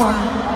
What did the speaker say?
哇